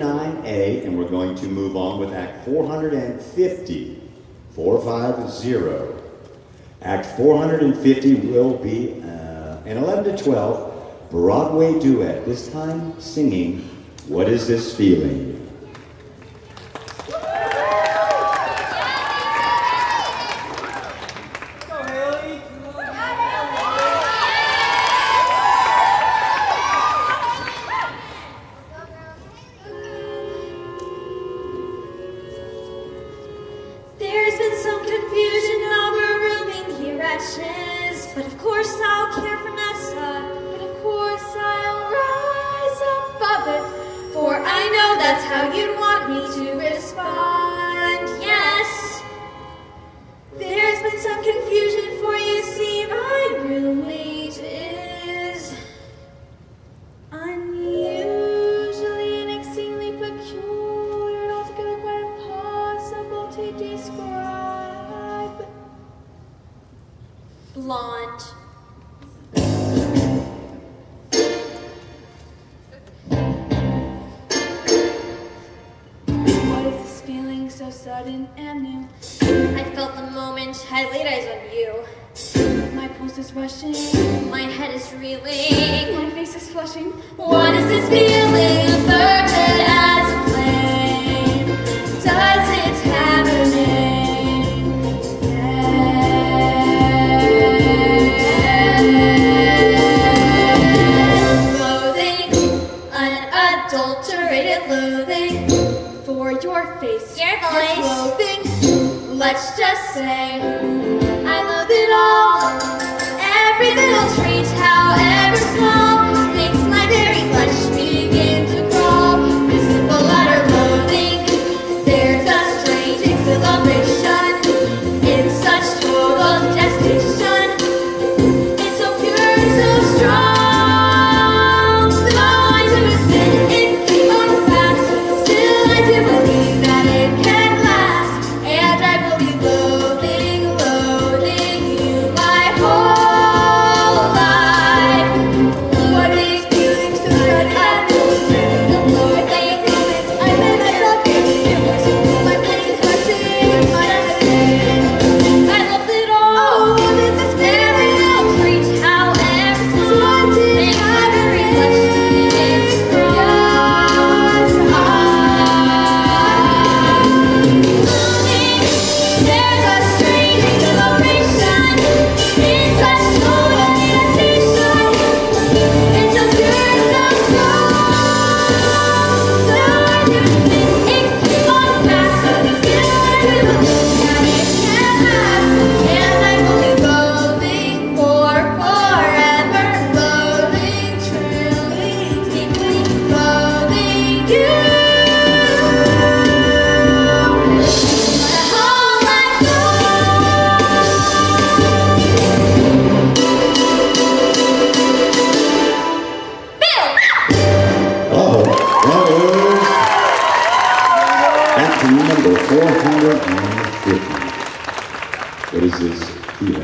9A, and we're going to move on with Act 450. 450. Act 450 will be uh, an 11 to 12 Broadway duet, this time singing What Is This Feeling? But of course I'll care for Nessa, but of course I'll rise above it, for I know that's how you'd want Blonde. What is this feeling so sudden and new? I felt the moment I laid eyes on you. My pulse is rushing, my head is reeling, my face is flushing. What is this feeling? Loathing for your face. Your your voice. clothing. Let's just say Давайте number 450. What is this feeling?